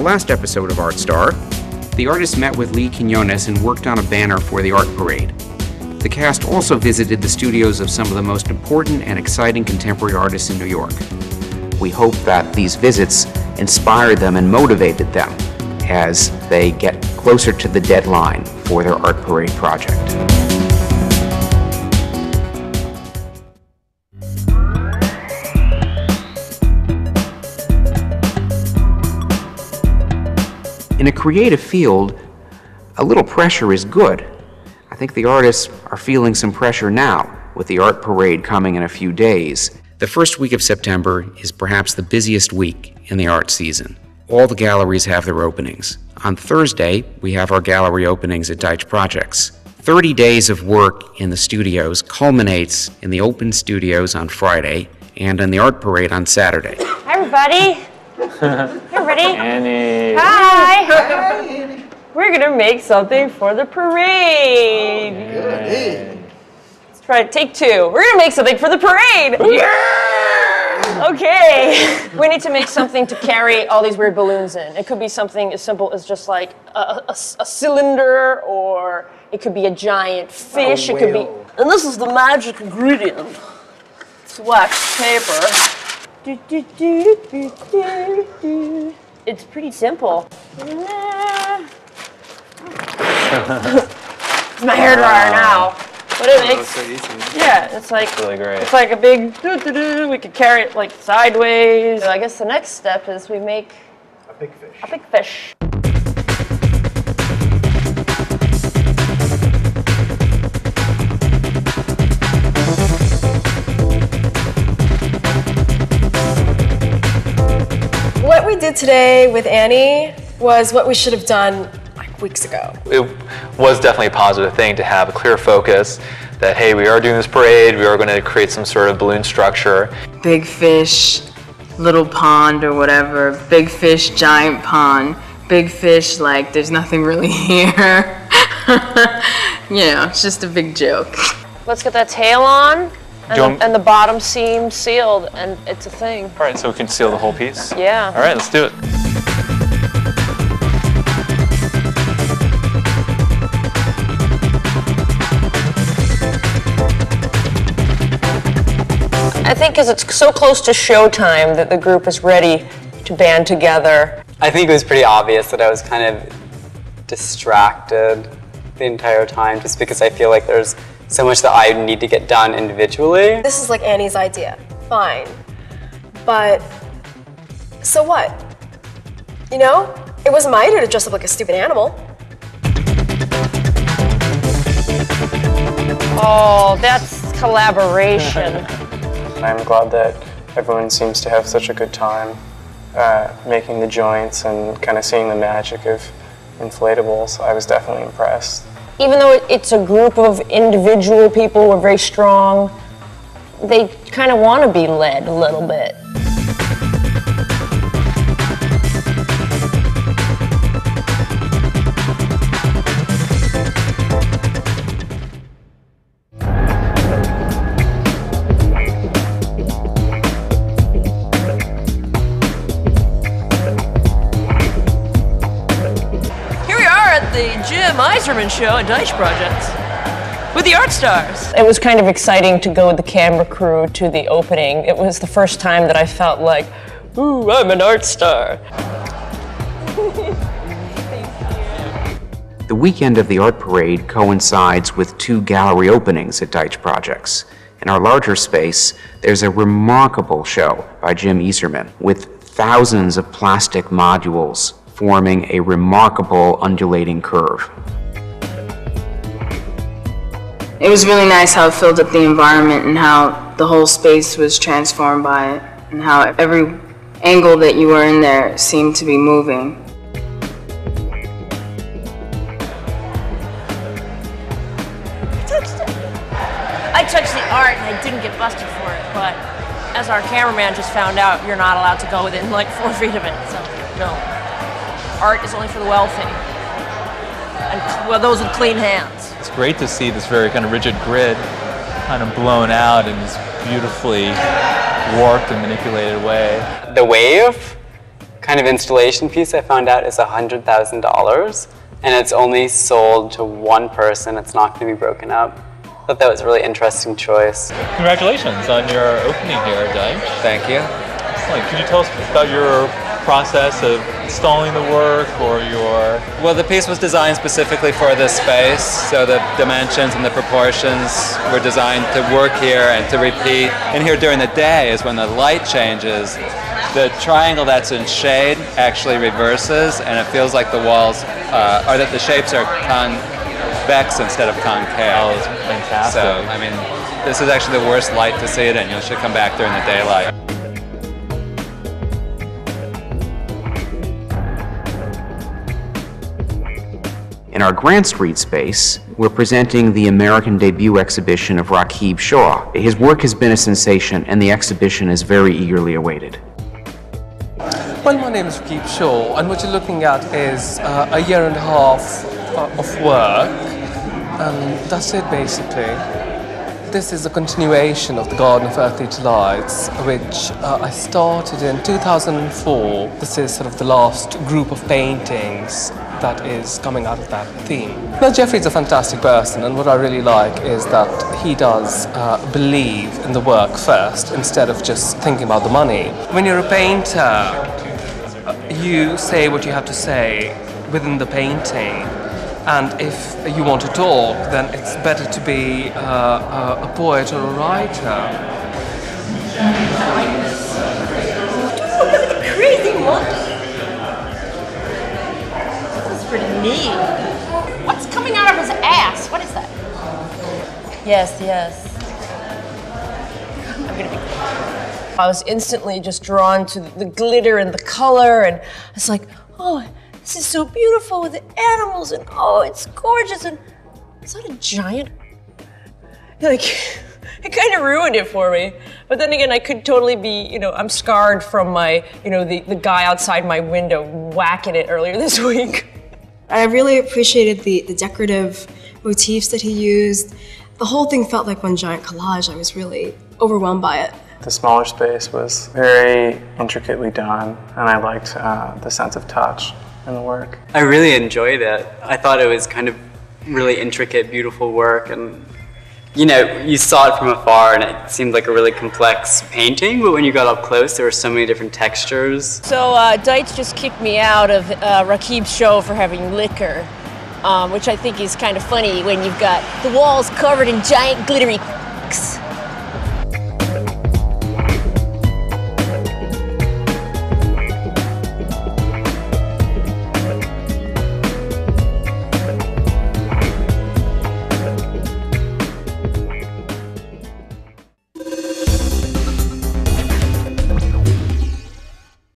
last episode of Art Star, the artists met with Lee Quinones and worked on a banner for the art parade. The cast also visited the studios of some of the most important and exciting contemporary artists in New York. We hope that these visits inspired them and motivated them as they get closer to the deadline for their art parade project. In a creative field, a little pressure is good. I think the artists are feeling some pressure now with the art parade coming in a few days. The first week of September is perhaps the busiest week in the art season. All the galleries have their openings. On Thursday, we have our gallery openings at Deitch Projects. 30 days of work in the studios culminates in the open studios on Friday and in the art parade on Saturday. Hi, everybody. Hi, ready? Annie. Hi. We're gonna make something for the parade. Let's try it. Take two. We're gonna make something for the parade. Okay. We need to make something to carry all these weird balloons in. It could be something as simple as just like a cylinder, or it could be a giant fish. it could be. And this is the magic ingredient. It's wax paper. It's pretty simple. It's my hair dryer now. But it makes yeah, it's like Really great. it's like a big doo, doo, doo. we could carry it like sideways. So I guess the next step is we make A big fish. a big fish. We did today with Annie was what we should have done like weeks ago. It was definitely a positive thing to have a clear focus that, hey, we are doing this parade, we are going to create some sort of balloon structure. big fish, little pond or whatever, big fish, giant pond, big fish, like there's nothing really here. you know, it's just a big joke. Let's get that tail on and, Do you want- the, and the bottom seam sealed and it's a thing. All right, so we can seal the whole piece? Yeah. All right, let's do it. I think because it's so close to showtime that the group is ready to band together. I think it was pretty obvious that I was kind of distracted the entire time just because I feel like there's so much that I need to get done individually. This is like Annie's idea. Fine. But so what? You know? It wasn't my idea to dress up like a stupid animal. Oh, that's collaboration. I'm glad that everyone seems to have such a good time uh, making the joints and kind of seeing the magic of inflatables. I was definitely impressed. Even though it's a group of individual people who are very strong, they kind of want to be led a little bit. Jim Isermann show at Deitch Projects with the Art Stars. It was kind of exciting to go with the camera crew to the opening. It was the first time that I felt like, ooh, I'm an art star. The weekend of the art parade coincides with two gallery openings at Deitch Projects. In our larger space, there's a remarkable show by Jim Isermann with thousands of plastic modules forming a remarkable undulating curve. It was really nice how it filled up the environment and how the whole space was transformed by it and how every angle that you were in there seemed to be moving. I touched the art and I didn't get busted for it, but as our cameraman just found out, you're not allowed to go within like four feet of it. So no, art is only for the wealthy and well, those with clean hands. It's great to see this very kind of rigid grid kind of blown out in this beautifully warped and manipulated way. The wave kind of installation piece I found out is $100,000 and it's only sold to one person. It's not going to be broken up. I thought that was a really interesting choice. Congratulations on your opening here, Deitch. Thank you. Excellent. Could you tell us about your process of installing the work or your Well, the piece was designed specifically for this space, so the dimensions and the proportions were designed to work here and to repeat. And here during the day is when the light changes. The triangle that's in shade actually reverses, and it feels like the walls, uh, or that the shapes are convex instead of concave. Oh, it's fantastic. So, I mean, this is actually the worst light to see it in. You should come back during the daylight. In our Grand Street space, we're presenting the American debut exhibition of Raqib Shaw. His work has been a sensation, and the exhibition is very eagerly awaited. Well, my name is Raqib Shaw, and what you're looking at is uh, a year and a half uh, of work. Um, that's it, basically. This is a continuation of the Garden of Earthly Delights, which uh, I started in 2004. This is sort of the last group of paintings that is coming out of that theme. Now, Jeffrey's a fantastic person, and what I really like is that he does uh, believe in the work first instead of just thinking about the money. When you're a painter, uh, you say what you have to say within the painting. And if you want to talk, then it's better to be uh, a, a poet or a writer. This is pretty neat. What's coming out of his ass? What is that? Yes, yes. I'm gonna be. I was instantly just drawn to the glitter and the color, and it's like, oh, this is so beautiful with the animals, and oh, it's gorgeous, and is that a giant? Like, it kind of ruined it for me. But then again, I could totally be, you know, I'm scarred from my, you know, the, the guy outside my window whacking it earlier this week. I really appreciated the, the decorative motifs that he used. The whole thing felt like one giant collage. I was really overwhelmed by it. The smaller space was very intricately done, and I liked uh, the sense of touch in the work. I really enjoyed it. I thought it was kind of really intricate, beautiful work, and you know, you saw it from afar and it seemed like a really complex painting, but when you got up close, there were so many different textures. So uh, Deitch just kicked me out of uh, Raqib's show for having liquor, um, which I think is kind of funny when you've got the walls covered in giant glittery.